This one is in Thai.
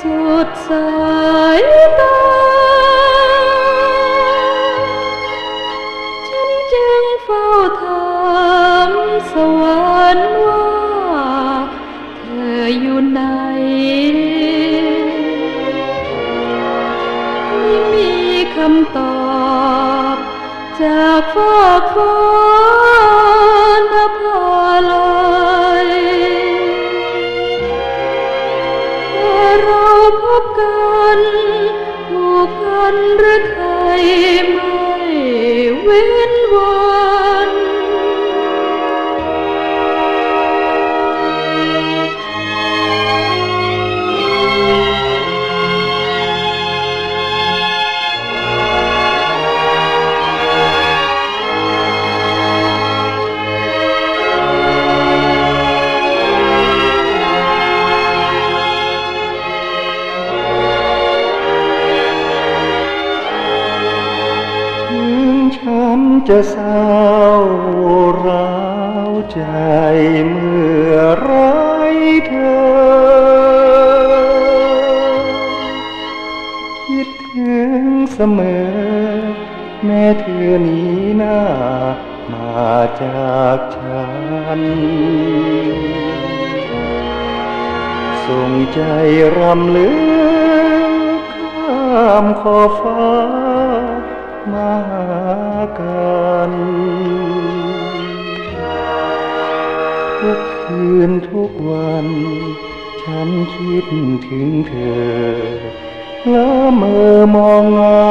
สุดสายตา ฉันจึงเฝ้าถามสวรรค์ว่า เธออยู่ไหน ไม่มีคำตอบจากฟ้าฟ้า กันผูกพันหรือไทยไม่เว้นวัน จะเศร้าร้าวใจเมื่อไรเธอ คิดถึงเสมอ แม้เธอหนีหน้า มาจากฉัน ส่งใจรำลึกข้ามขอฟ้ามา กันทุกคืนทุกวัน ฉันคิดถึงเธอ แล้วเมื่อมองเงา